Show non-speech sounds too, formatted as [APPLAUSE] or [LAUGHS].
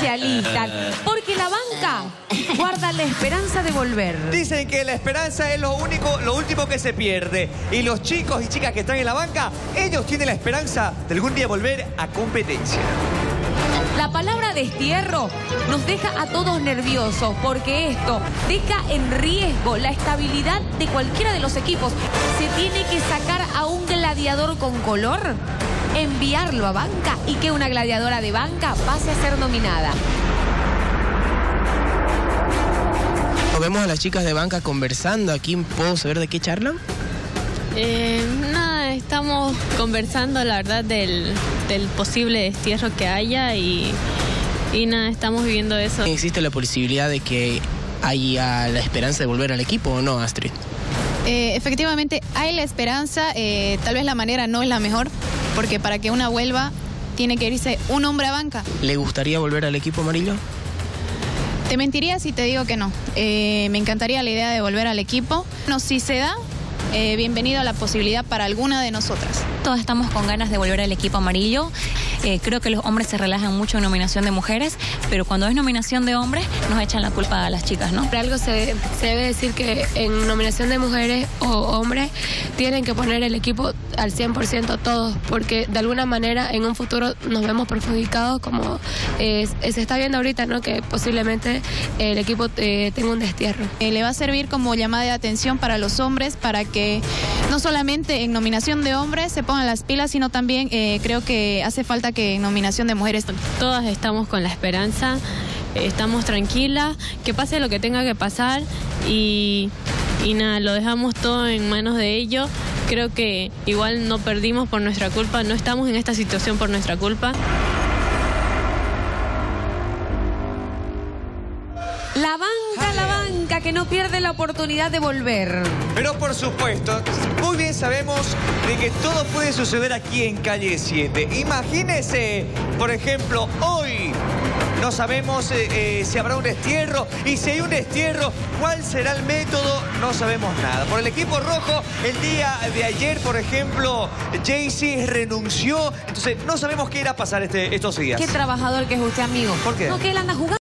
se alistan. [LAUGHS] Porque la banca guarda la esperanza de volver. Dicen que la esperanza es lo único, lo último que se pierde. Y los chicos y chicas que están en la banca, ellos tienen la esperanza de algún día volver a competencia. La palabra destierro nos deja a todos nerviosos porque esto deja en riesgo la estabilidad de cualquiera de los equipos. Se tiene que sacar a un gladiador con color, enviarlo a banca y que una gladiadora de banca pase a ser nominada. Vemos a las chicas de banca conversando aquí. ¿Puedo saber de qué charlan? Eh, nada, estamos conversando, la verdad, del, del posible destierro que haya y, y nada, estamos viviendo eso. ¿Existe la posibilidad de que haya la esperanza de volver al equipo o no, Astrid? Eh, efectivamente, hay la esperanza, eh, tal vez la manera no es la mejor, porque para que una vuelva tiene que irse un hombre a banca. ¿Le gustaría volver al equipo amarillo? Te mentiría si te digo que no. Eh, me encantaría la idea de volver al equipo. No, si se da, eh, bienvenido a la posibilidad para alguna de nosotras. Todos estamos con ganas de volver al equipo amarillo. Eh, creo que los hombres se relajan mucho en nominación de mujeres, pero cuando es nominación de hombres nos echan la culpa a las chicas, ¿no? Por algo se, se debe decir que en nominación de mujeres o hombres tienen que poner el equipo al 100% todos, porque de alguna manera en un futuro nos vemos perjudicados como eh, se está viendo ahorita, ¿no? Que posiblemente el equipo eh, tenga un destierro. Eh, le va a servir como llamada de atención para los hombres, para que no solamente en nominación de hombres se pongan las pilas, sino también eh, creo que hace falta que en nominación de mujeres. Todas estamos con la esperanza, estamos tranquilas, que pase lo que tenga que pasar y, y nada, lo dejamos todo en manos de ellos. Creo que igual no perdimos por nuestra culpa, no estamos en esta situación por nuestra culpa. La banca, que no pierde la oportunidad de volver. Pero por supuesto, muy bien sabemos de que todo puede suceder aquí en Calle 7. Imagínese, por ejemplo, hoy no sabemos eh, eh, si habrá un destierro y si hay un destierro, cuál será el método, no sabemos nada. Por el equipo rojo, el día de ayer, por ejemplo, Jaycee renunció, entonces no sabemos qué irá a pasar este, estos días. Qué trabajador que es usted, amigo. ¿Por qué? No, que él anda jugando.